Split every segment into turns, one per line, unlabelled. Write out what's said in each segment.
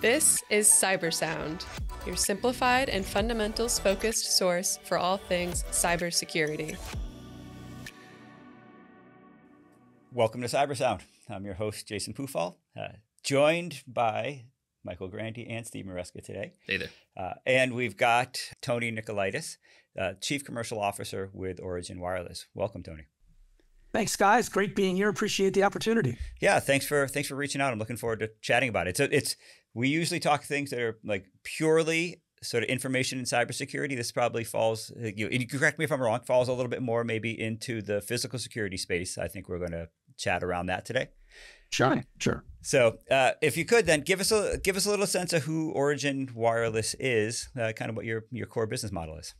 This is Cybersound, your simplified and fundamentals focused source for all things cybersecurity.
Welcome to Cybersound. I'm your host, Jason Pufahl, uh, joined by Michael Grande and Steve Maresca today.
Hey there.
Uh, and we've got Tony Nicolaidis, uh, Chief Commercial Officer with Origin Wireless. Welcome, Tony.
Thanks, guys. Great being here. Appreciate the opportunity.
Yeah, thanks for thanks for reaching out. I'm looking forward to chatting about it. So it's we usually talk things that are like purely sort of information in cybersecurity. This probably falls. You, you correct me if I'm wrong. Falls a little bit more maybe into the physical security space. I think we're going to chat around that today.
Sure, sure.
So, uh, if you could, then give us a give us a little sense of who Origin Wireless is, uh, kind of what your your core business model is.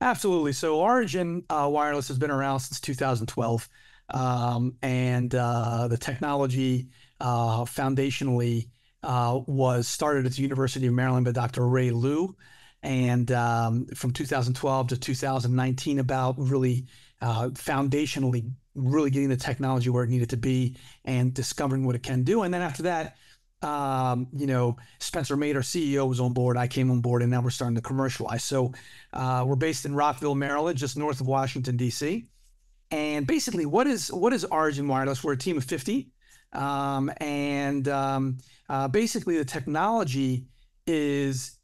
Absolutely. So Origin uh, Wireless has been around since 2012, um, and uh, the technology uh, foundationally uh, was started at the University of Maryland by Dr. Ray Liu, and um, from 2012 to 2019, about really uh, foundationally really getting the technology where it needed to be and discovering what it can do, and then after that um, you know, Spencer Made, our CEO, was on board. I came on board, and now we're starting to commercialize. So uh, we're based in Rockville, Maryland, just north of Washington D.C. And basically, what is what is Origin Wireless? We're a team of fifty, um, and um, uh, basically, the technology is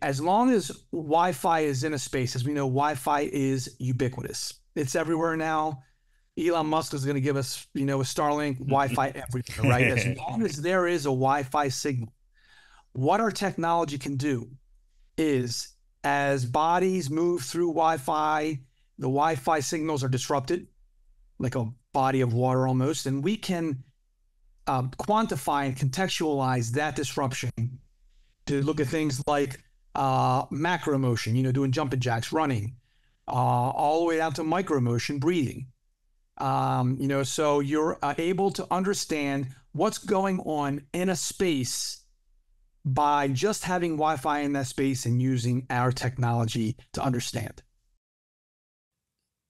as long as Wi-Fi is in a space, as we know, Wi-Fi is ubiquitous. It's everywhere now. Elon Musk is going to give us, you know, a Starlink Wi-Fi everywhere, right? as long as there is a Wi-Fi signal, what our technology can do is, as bodies move through Wi-Fi, the Wi-Fi signals are disrupted, like a body of water almost, and we can um, quantify and contextualize that disruption to look at things like uh, macro motion, you know, doing jumping jacks, running, uh, all the way down to micro motion, breathing um, you know, so you're uh, able to understand what's going on in a space by just having Wi-Fi in that space and using our technology to understand.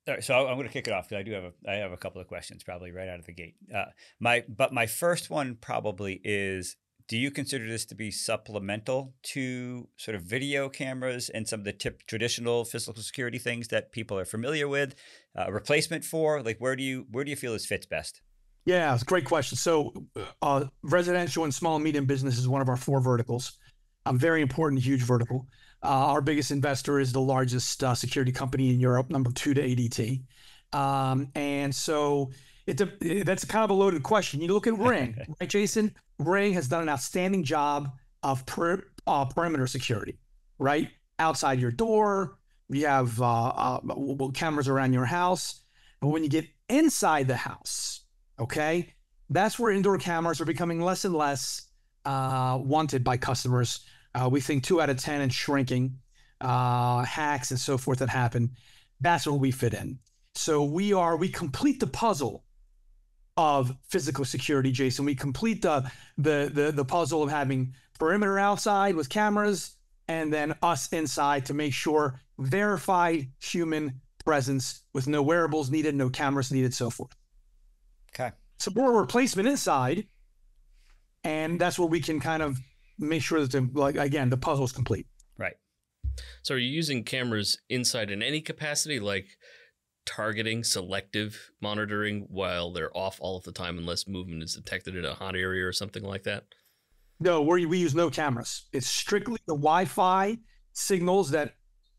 All right, so I'm going to kick it off because I do have a I have a couple of questions probably right out of the gate. Uh, my but my first one probably is do you consider this to be supplemental to sort of video cameras and some of the tip, traditional physical security things that people are familiar with? Uh, replacement for like where do you where do you feel this fits best?
Yeah, it's a great question. So, uh, residential and small and medium business is one of our four verticals. A very important, huge vertical. Uh, our biggest investor is the largest uh, security company in Europe, number two to ADT. Um, and so it's a that's kind of a loaded question. You look at Ring, right, Jason? Ring has done an outstanding job of per, uh, perimeter security, right? Outside your door, you have uh, uh, cameras around your house. But when you get inside the house, okay, that's where indoor cameras are becoming less and less uh, wanted by customers. Uh, we think two out of 10 and shrinking, uh, hacks and so forth that happen. That's where we fit in. So we are, we complete the puzzle of physical security, Jason. We complete the the the, the puzzle of having perimeter outside with cameras and then us inside to make sure verified human presence with no wearables needed, no cameras needed, so forth.
Okay.
So more replacement inside, and that's where we can kind of make sure that the like again the puzzle is complete.
Right.
So are you using cameras inside in any capacity, like targeting, selective monitoring while they're off all of the time unless movement is detected in a hot area or something like that?
No, we we use no cameras. It's strictly the Wi-Fi signals that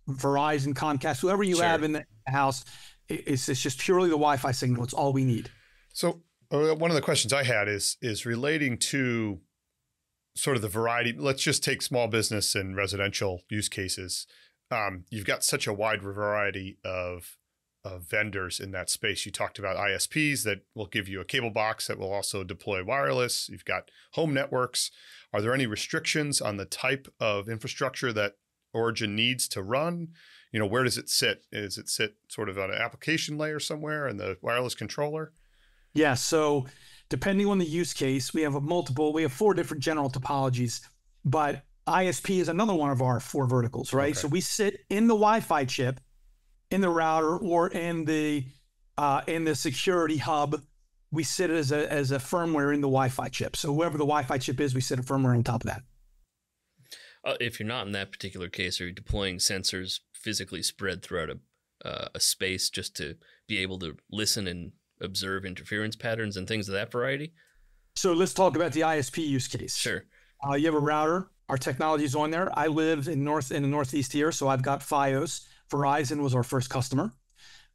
Verizon, Comcast, whoever you sure. have in the house, it's it's just purely the Wi-Fi signal. It's all we need.
So uh, one of the questions I had is is relating to sort of the variety. Let's just take small business and residential use cases. Um, you've got such a wide variety of of vendors in that space. You talked about ISPs that will give you a cable box that will also deploy wireless. You've got home networks. Are there any restrictions on the type of infrastructure that Origin needs to run? You know, where does it sit? Does it sit sort of on an application layer somewhere in the wireless controller?
Yeah. So depending on the use case, we have a multiple, we have four different general topologies, but ISP is another one of our four verticals, right? Okay. So we sit in the Wi-Fi chip in the router or in the uh, in the security hub we sit as a as a firmware in the Wi-Fi chip. So whoever the Wi-Fi chip is, we sit a firmware on top of that.
Uh, if you're not in that particular case, are you deploying sensors physically spread throughout a uh, a space just to be able to listen and observe interference patterns and things of that variety?
So let's talk about the ISP use case.
Sure.
Uh, you have a router. Our technology is on there. I live in north in the northeast here, so I've got FiOS. Verizon was our first customer.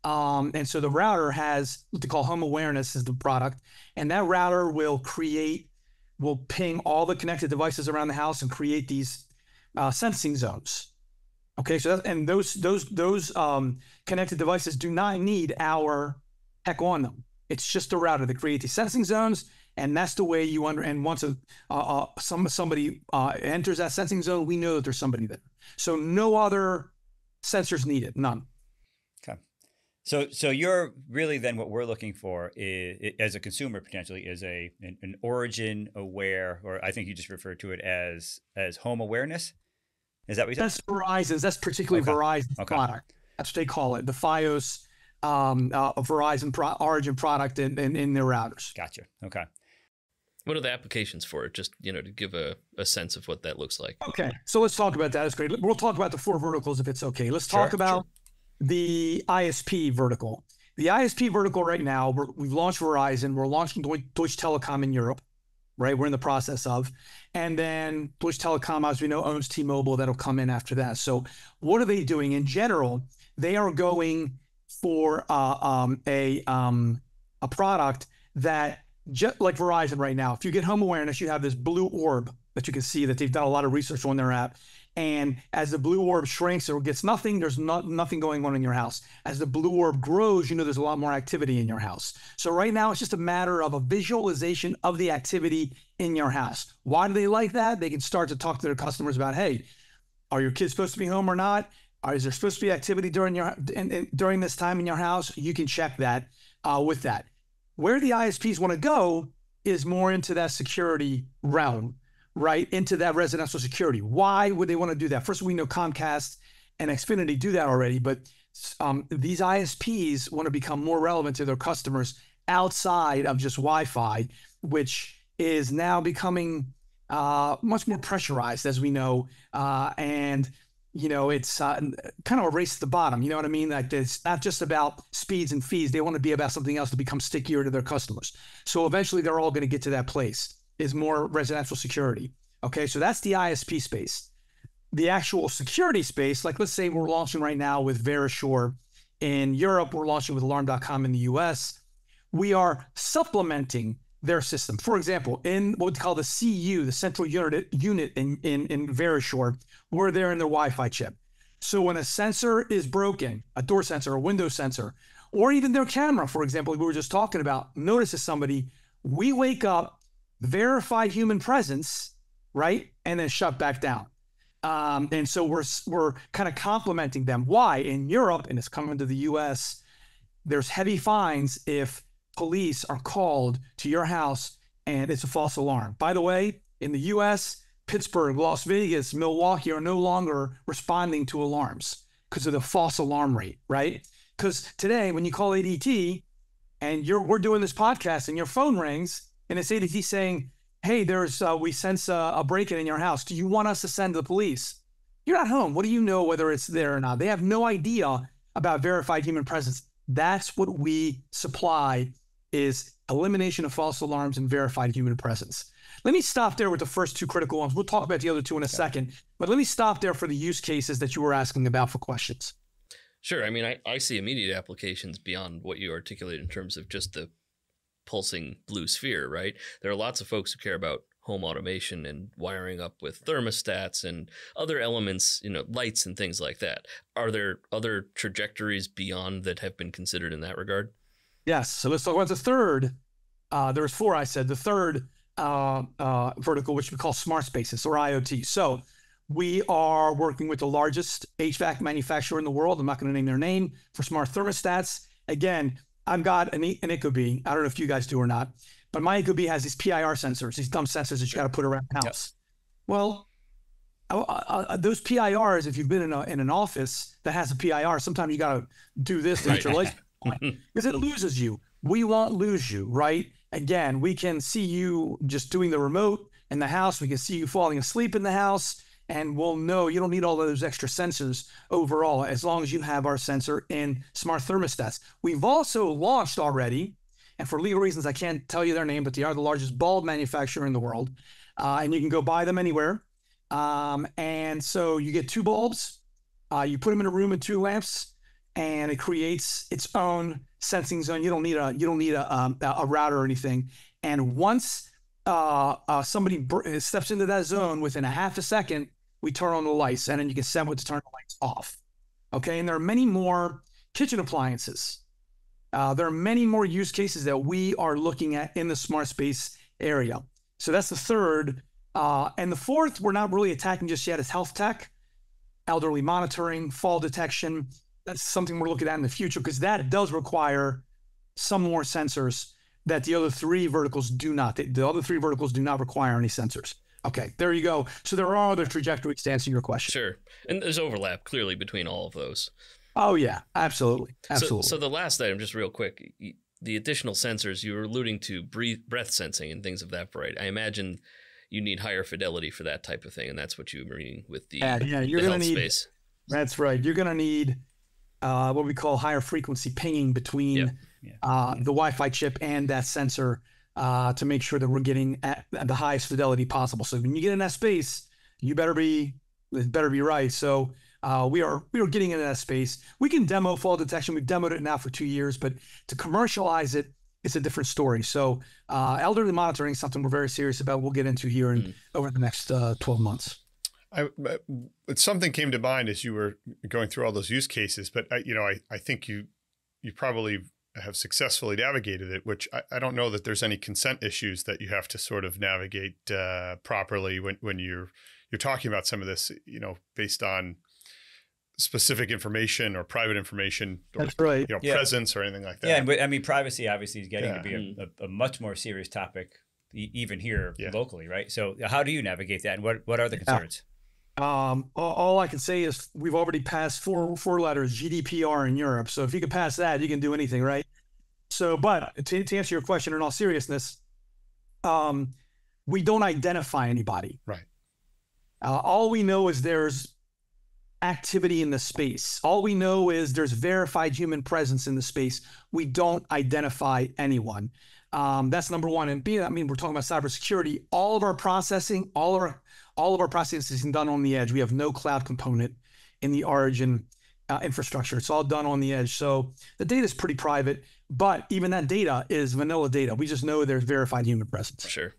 Um, and so the router has what they call home awareness is the product, and that router will create, will ping all the connected devices around the house and create these uh, sensing zones. Okay, so that, and those those those um, connected devices do not need our tech on them. It's just a router that creates these sensing zones, and that's the way you under. And once a uh, uh, some somebody uh, enters that sensing zone, we know that there's somebody there. So no other sensors needed, none.
Okay. So, so you're really then what we're looking for is, as a consumer potentially is a an, an, origin aware, or I think you just referred to it as as home awareness. Is that what you said?
That's Verizon's. That's particularly okay. Verizon's okay. product. That's what they call it. The FiOS um, uh, Verizon pro- Origin product in, in, in their routers.
Gotcha. Okay.
What are the applications for it? Just you know to give a, a sense of what that looks like.
Okay, so let's talk about that. That's great. We'll talk about the four verticals if it's okay. Let's talk sure, about sure. the ISP vertical. The ISP vertical right now, we have launched Verizon. We're launching Deutsche Telekom in Europe, right? We're in the process of, and then Deutsche Telekom, as we know, owns T-Mobile. That'll come in after that. So, what are they doing in general? They are going for uh, um, a um, a product that just like Verizon right now, if you get home awareness, you have this blue orb that you can see that they've done a lot of research on their app. And as the blue orb shrinks or gets nothing, there's not nothing going on in your house. As the blue orb grows, you know there's a lot more activity in your house. So right now it's just a matter of a visualization of the activity in your house. Why do they like that? They can start to talk to their customers about, hey, are your kids supposed to be home or not? Is there supposed to be activity during your in, in, during this time in your house? You can check that uh, with that. Where the ISPs want to go is more into that security realm, right? Into that residential security. Why would they want to do that? First, we know Comcast and Xfinity do that already, but um, these ISPs want to become more relevant to their customers outside of just Wi-Fi, which is now becoming uh, much more pressurized, as we know, uh, and you know, it's uh, kind of a race to the bottom. You know what I mean? Like it's not just about speeds and fees. They want to be about something else to become stickier to their customers. So eventually they're all going to get to that place is more residential security. Okay. So that's the ISP space. The actual security space, like let's say we're launching right now with Verisure in Europe, we're launching with alarm.com in the US. We are supplementing their system. For example, in what we call the CU, the central unit unit in in, in Verisure, we're there in their Wi-Fi chip. So when a sensor is broken, a door sensor, a window sensor, or even their camera, for example, we were just talking about, notices somebody, we wake up, verify human presence, right, and then shut back down. Um, and so we're we're kind of complementing them. Why in Europe and it's coming to the U.S. There's heavy fines if police are called to your house and it's a false alarm. By the way, in the US, Pittsburgh, Las Vegas, Milwaukee are no longer responding to alarms because of the false alarm rate, right? Because today, when you call ADT and you're we're doing this podcast and your phone rings and it's ADT saying, "Hey, there's uh, we sense a, a break-in in your house. Do you want us to send the police?" You're not home. What do you know whether it's there or not? They have no idea about verified human presence. That's what we supply is elimination of false alarms and verified human presence. Let me stop there with the first two critical ones. We'll talk about the other two in a second, but let me stop there for the use cases that you were asking about for questions.
Sure. I mean, I, I see immediate applications beyond what you articulate in terms of just the pulsing blue sphere, right? There are lots of folks who care about home automation and wiring up with thermostats and other elements, you know, lights and things like that. Are there other trajectories beyond that have been considered in that regard?
Yes. So let's talk about the third. Uh, there was four, I said. The third uh, uh, vertical, which we call smart spaces or IoT. So we are working with the largest HVAC manufacturer in the world. I'm not going to name their name for smart thermostats. Again, I've got an, an ecobee. I don't know if you guys do or not, but my ecobee has these PIR sensors, these dumb sensors that you got to put around the house. Well, uh, uh, those PIRs, if you've been in, a, in an office that has a PIR, sometimes you got to do this to get your lights because it loses you. we won't lose you, right? Again, we can see you just doing the remote in the house. We can see you falling asleep in the house, and we'll know you don't need all those extra sensors overall as long as you have our sensor in smart thermostats. We've also launched already, and for legal reasons, I can't tell you their name, but they are the largest bulb manufacturer in the world, uh, and you can go buy them anywhere. Um, and so you get two bulbs, uh, you put them in a room with two lamps, and it creates its own sensing zone. You don't need a you don't need a um, a router or anything. And once uh, uh, somebody br- steps into that zone within a half a second, we turn on the lights, and then you can set what to turn the lights off. Okay, and there are many more kitchen appliances. Uh, there are many more use cases that we are looking at in the smart space area. So that's the third. Uh, and the fourth, we're not really attacking just yet, is health tech, elderly monitoring, fall detection. That's something we're looking at in the future because that does require some more sensors that the other three verticals do not. The, the other three verticals do not require any sensors. Okay, there you go. So there are other trajectories to answer your question.
Sure. And there's overlap clearly between all of those.
Oh yeah, absolutely, absolutely.
So, so the last item, just real quick, the additional sensors you were alluding to, breathe, breath sensing and things of that variety. I imagine you need higher fidelity for that type of thing, and that's what you meaning with the,
yeah, yeah, you're gonna
health
need.
space.
That's right. You're gonna need uh, what we call higher frequency pinging between
Yeah.
Yeah.
Uh, the Wi-Fi chip and that sensor uh, to make sure that we're getting at, at the highest fidelity possible. So when you get in that space, you better be it better be right. So uh, we are we are getting into that space. We can demo fall detection. We've demoed it now for two years, but to commercialize it, it's a different story. So uh, elderly monitoring is something we're very serious about. We'll get into here in
Mm.
over the next uh, 12 months.
I, but something came to mind as you were going through all those use cases, but I, you know, I, I think you you probably have successfully navigated it. Which I, I don't know that there's any consent issues that you have to sort of navigate uh, properly when when you're you're talking about some of this. You know, based on specific information or private information or
That's right.
you know
Yeah.
presence or anything like that.
Yeah, and we- I mean, privacy obviously is getting
Yeah.
to be a, a, a much more serious topic, e- even here
Yeah.
locally, right? So, how do you navigate that, and what what are the concerns?
Um, all, I can say is we've already passed four four letters GDPR in Europe. So if you can pass that, you can do anything, right? So, but to, to answer your question in all seriousness, um, we don't identify anybody.
Right.
Uh, all we know is there's activity in the space. All we know is there's verified human presence in the space. We don't identify anyone. Um, that's number one. And B, I mean, we're talking about cybersecurity. All of our processing, all of our all of our processing is done on the edge. We have no cloud component in the origin uh, infrastructure. It's all done on the edge. So the data is pretty private, but even that data is vanilla data. We just know there's verified human presence.
Sure.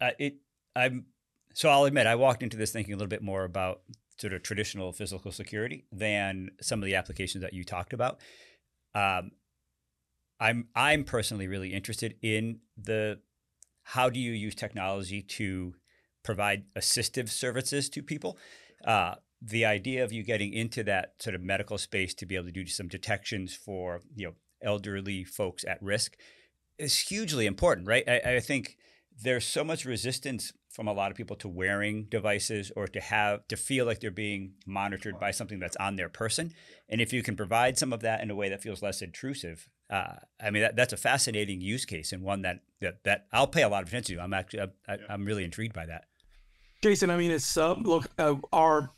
It, I'm so I'll admit I walked into this thinking a little bit more about sort of traditional physical security than some of the applications that you talked about. Um, I'm I'm personally really interested in the how do you use technology to provide assistive services to people. Uh, the idea of you getting into that sort of medical space to be able to do some detections for you know elderly folks at risk is hugely important, right? I, I think there's so much resistance from a lot of people to wearing devices or to have to feel like they're being monitored by something that's on their person. And if you can provide some of that in a way that feels less intrusive, uh, I mean that, that's a fascinating use case and one that that, that I'll pay a lot of attention to. I'm actually I, I'm really intrigued by that.
Jason, I mean, it's uh, look, uh, our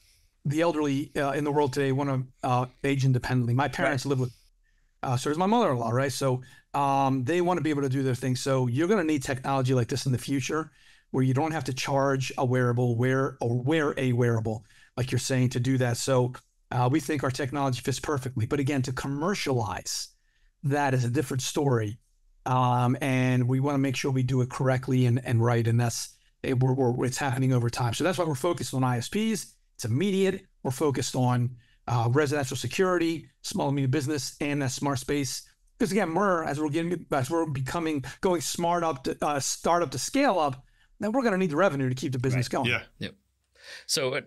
the elderly uh, in the world today want to uh, age independently. My parents live with, uh, so there's my mother-in-law, right? So um, they want to be able to do their thing. So you're going to need technology like this in the future, where you don't have to charge a wearable, wear or wear a wearable, like you're saying, to do that. So uh, we think our technology fits perfectly. But again, to commercialize that is a different story, um, and we want to make sure we do it correctly and, and right, and that's it, we're, we're, it's happening over time. So that's why we're focused on ISPs. It's immediate. We're focused on uh, residential security, small and medium business, and that smart space. Because again, we're as we're getting as we're becoming going smart up to uh, startup to scale up, then we're going to need the revenue to keep the business going.
Yeah.
So uh,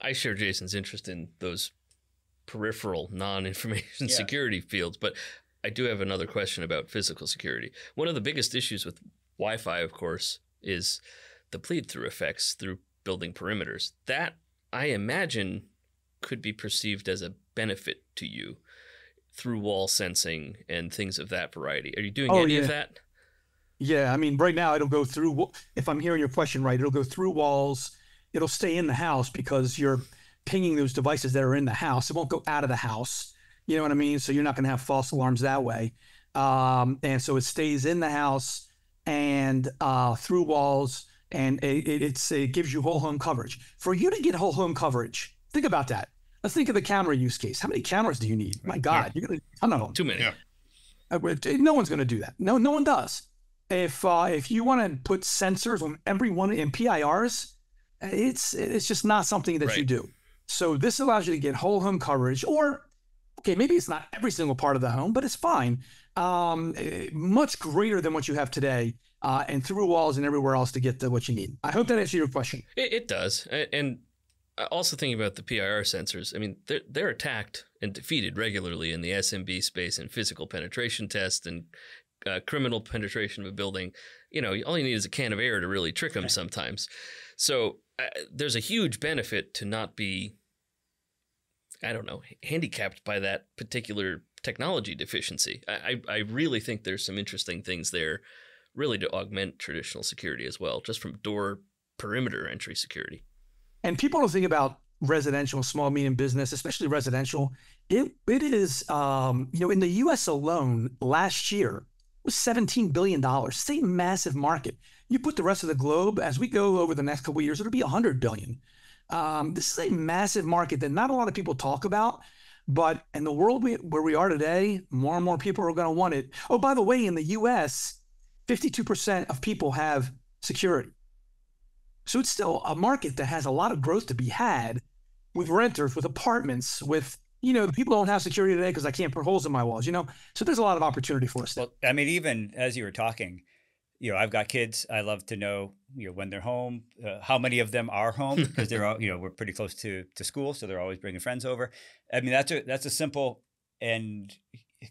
I share Jason's interest in those peripheral non-information
Yeah.
security fields, but I do have another question about physical security. One of the biggest issues with Wi-Fi, of course, is the bleed-through effects through building perimeters. That I imagine could be perceived as a benefit to you. through wall sensing and things of that variety. Are you doing
Oh,
any
yeah.
of that?
Yeah, I mean, right now it'll go through. If I'm hearing your question right, it'll go through walls. It'll stay in the house because you're pinging those devices that are in the house. It won't go out of the house. You know what I mean? So you're not going to have false alarms that way. Um, and so it stays in the house and uh, through walls, and it, it, it's it gives you whole home coverage. For you to get whole home coverage, think about that. Let's think of the camera use case. How many cameras do you need? My God, you're gonna I don't know.
Too many.
Yeah.
Uh, No one's going to do that. No, no one does. If uh, if you want to put sensors on every one in PIRs, uh, it's it's just not something that you do. So this allows you to get whole home coverage, or okay, maybe it's not every single part of the home, but it's fine. Um, eh, much greater than what you have today, uh, and through walls and everywhere else to get to what you need. I hope that answered your question.
It, it does, and uh, also thinking about the PIR sensors. I mean, they're they're attacked and defeated regularly in the SMB space and physical penetration test and uh, criminal penetration of a building. You know, all you need is a can of air to really trick them sometimes. So uh, there's a huge benefit to not be, I don't know, handicapped by that particular technology deficiency. I I, really think there's some interesting things there, really to augment traditional security as well, just from door perimeter entry security.
And people don't think about residential, small, medium business, especially residential. It it is um, you know in the U.S. alone last year was seventeen billion dollars. A massive market. You put the rest of the globe as we go over the next couple of years, it'll be hundred billion. Um, this is a massive market that not a lot of people talk about. But in the world we, where we are today, more and more people are going to want it. Oh, by the way, in the U.S., fifty-two percent of people have security. So it's still a market that has a lot of growth to be had with renters, with apartments, with, you know, people don't have security today because I can't put holes in my walls, you know? So there's a lot of opportunity for us.
Well, I mean, even as you were talking, you know, I've got kids. I love to know, you know, when they're home, uh, how many of them are home because they're all, you know, we're pretty close to to school, so they're always bringing friends over. I mean, that's a that's a simple and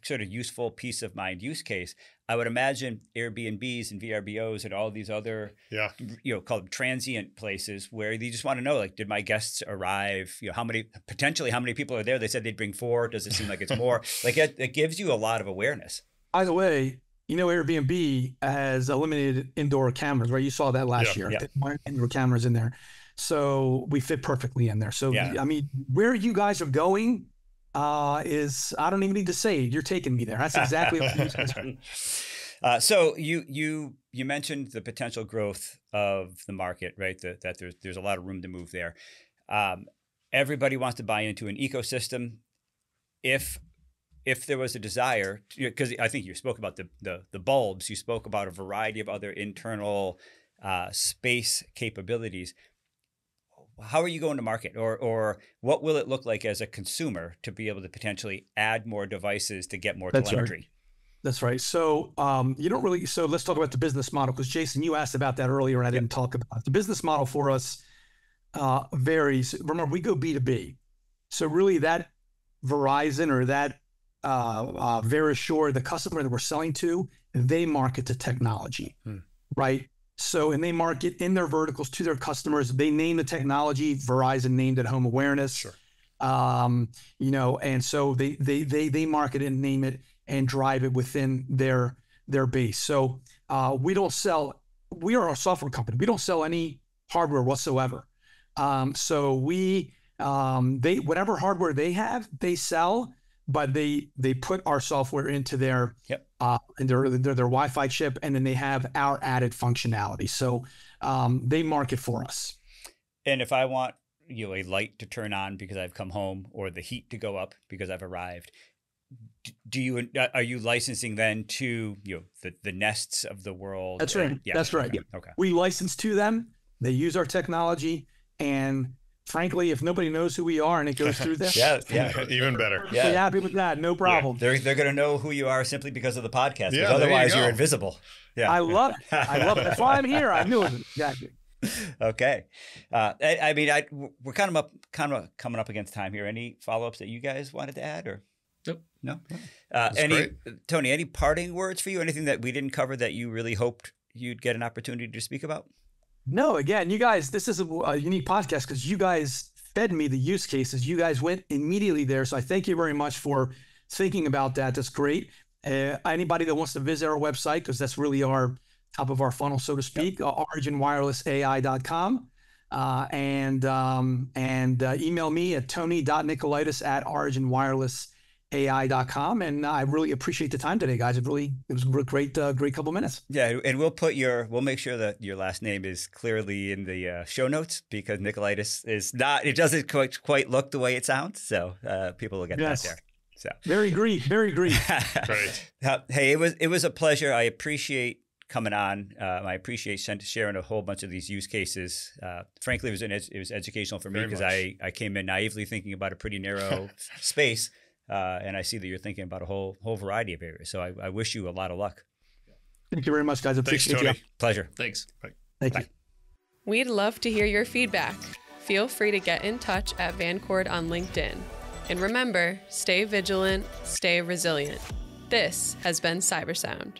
sort of useful peace of mind use case. I would imagine Airbnbs and VRBOs and all these other,
Yeah.
you know, called transient places where you just want to know, like, did my guests arrive? You know, how many potentially how many people are there? They said they'd bring four. Does it seem like it's more? like, it, it gives you a lot of awareness.
By the way, you know, Airbnb has eliminated indoor cameras, right? You saw that last
Yeah,
year.
yeah.
Indoor cameras in there. So we fit perfectly in there. So,
Yeah.
I mean, where you guys are going uh, is, I don't even need to say, you're taking me there. That's exactly what you said.
Uh, so you you you mentioned the potential growth of the market, right? That that there's there's a lot of room to move there. Um, everybody wants to buy into an ecosystem. If if there was a desire, because I think you spoke about the, the the bulbs, you spoke about a variety of other internal uh, space capabilities. How are you going to market, or or what will it look like as a consumer to be able to potentially add more devices to get more
That's right. That's right. So um, you don't really. So let's talk about the business model because Jason, you asked about that earlier, and I didn't talk about it. the business model for us. Uh, varies. Remember, we go B two B, so really that Verizon or that uh, uh, Verisure, the customer that we're selling to, they market the technology,
Hmm.
right? So and they market in their verticals to their customers. They name the technology. Verizon named it Home Awareness.
Sure.
Um, you know, and so they they they they market it and name it and drive it within their their base. So uh, we don't sell. We are a software company. We don't sell any hardware whatsoever. Um, so we um, they whatever hardware they have, they sell, but they they put our software into their
Yep.
uh, in their, their their Wi-Fi chip, and then they have our added functionality. So um, they market for us.
And if I want you know a light to turn on because I've come home or the heat to go up because I've arrived, do you uh, are you licensing then to you know the, the nests of the world?
That's
or-
yeah, That's right.
Okay. okay.
We license to them. They use our technology, and frankly, if nobody knows who we are and it goes through this,
Yeah, yeah.
Even better.
Yeah.
be happy with that. No problem.
They're they're gonna know who you are simply because of the podcast.
Yeah,
because
you
otherwise you're invisible. Yeah.
I love it. I love it. That's why I'm here. I knew it. Exactly.
okay. Uh, I, I mean, I we're kind of up, kind of coming up against time here. Any follow ups that you guys wanted to add, or
Nope.
no? Uh, any
great.
Tony? Any parting words for you? Anything that we didn't cover that you really hoped you'd get an opportunity to speak about?
No, again, you guys, this is a, a unique podcast because you guys fed me the use cases. You guys went immediately there. So I thank you very much for thinking about that, that's great. Uh, anybody that wants to visit our website, because that's really our top of our funnel, so to speak, yep. uh, originwirelessai.com. Uh, and um, and uh, email me at tony.nicolaidis at originwirelessai.com. And I really appreciate the time today, guys. It really it was a great uh, great couple minutes.
Yeah, and we'll put your we'll make sure that your last name is clearly in the uh, show notes because Nicolaidis is not it doesn't quite quite look the way it sounds. So uh, people will get yes. that there. So
very Greek, very Greek.
Great.
hey, it was it was a pleasure. I appreciate coming on. Um, I appreciate sharing a whole bunch of these use cases. Uh, frankly, it was an ed- it was educational for me because I, I came in naively thinking about a pretty narrow space, uh, and I see that you're thinking about a whole whole variety of areas. So I, I wish you a lot of luck.
Thank you very much, guys. I Appreciate
Thanks,
you.
Pleasure.
Thanks.
Bye.
Thank
Bye.
you.
We'd love to hear your feedback. Feel free to get in touch at Vancord on LinkedIn. And remember, stay vigilant, stay resilient. This has been Cybersound.